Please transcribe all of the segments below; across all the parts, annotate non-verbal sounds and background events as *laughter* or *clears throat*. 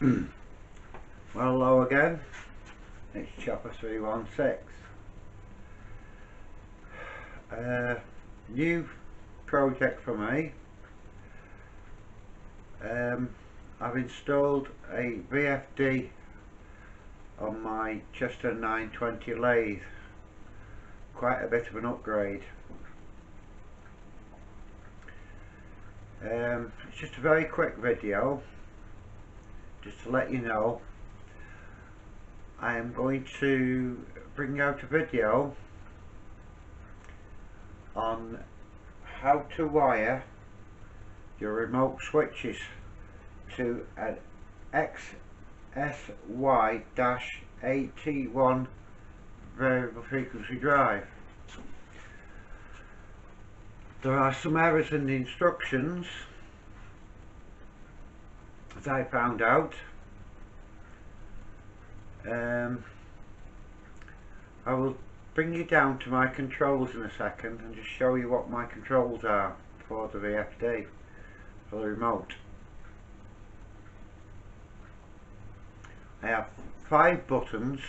*clears throat* well hello again. It's Chopper 316 uh, new project for me. Um, I've installed a VFD on my Chester 920 lathe. Quite a bit of an upgrade. Um, it's just a very quick video just to let you know I am going to bring out a video on how to wire your remote switches to an XSY-AT1 variable frequency drive. There are some errors in the instructions as I found out. Um, I will bring you down to my controls in a second and just show you what my controls are for the VFD for the remote. I have five buttons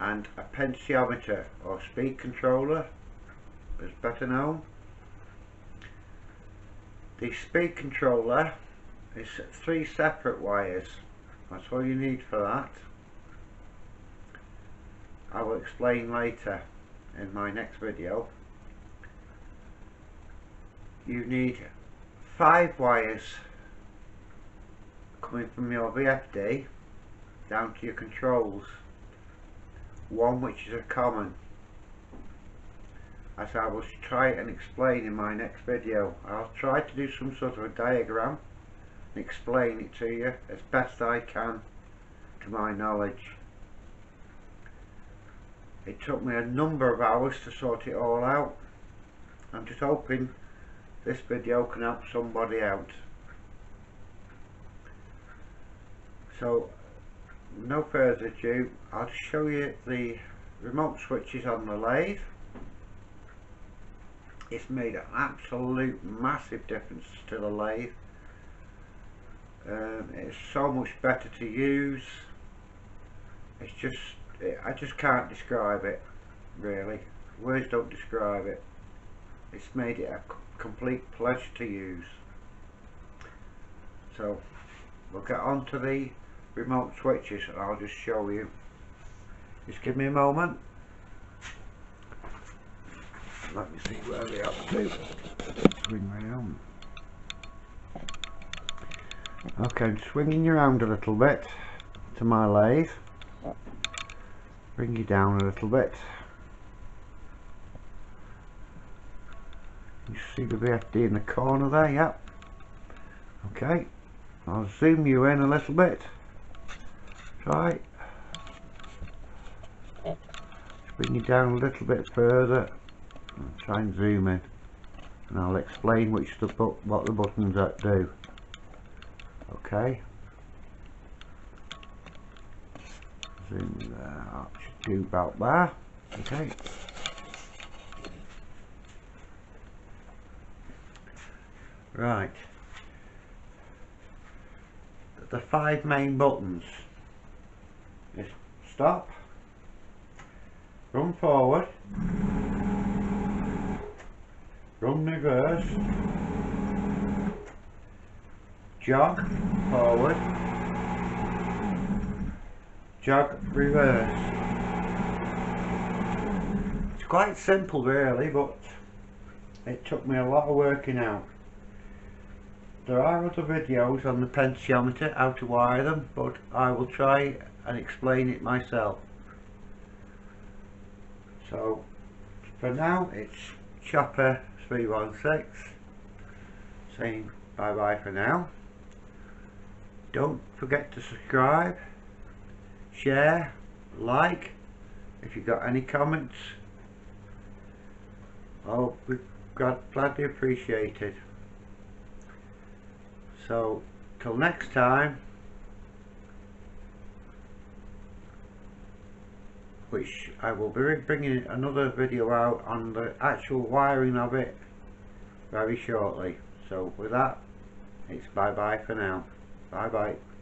and a potentiometer or speed controller is better known. The speed controller it's three separate wires. That's all you need for that. I will explain later in my next video. You need five wires coming from your VFD down to your controls. One which is a common. As I will try and explain in my next video I'll try to do some sort of a diagram explain it to you as best I can to my knowledge. It took me a number of hours to sort it all out. I'm just hoping this video can help somebody out. So no further ado, I'll show you the remote switches on the lathe. It's made an absolute massive difference to the lathe um, it's so much better to use. It's just it, I just can't describe it really. Words don't describe it. It's made it a complete pleasure to use. So we'll get on to the remote switches and I'll just show you. Just give me a moment. Let me see where they are. To swing round Okay, I'm swinging you around a little bit to my lathe. Bring you down a little bit. You see the VFD in the corner there, yep. Okay, I'll zoom you in a little bit. Try. bring you down a little bit further. Try and zoom in. And I'll explain which the what the buttons that do okay. Zoom that should do about there. Okay. Right. The five main buttons. Is stop. Run forward. Run reverse jog forward, jog reverse. It's quite simple really but it took me a lot of working out. There are other videos on the potentiometer, how to wire them, but I will try and explain it myself. So, for now, it's Chopper 316 saying bye bye for now don't forget to subscribe share like if you've got any comments. I'll be gladly appreciated. So till next time which I will be bringing another video out on the actual wiring of it very shortly. So with that it's bye bye for now Bye bye.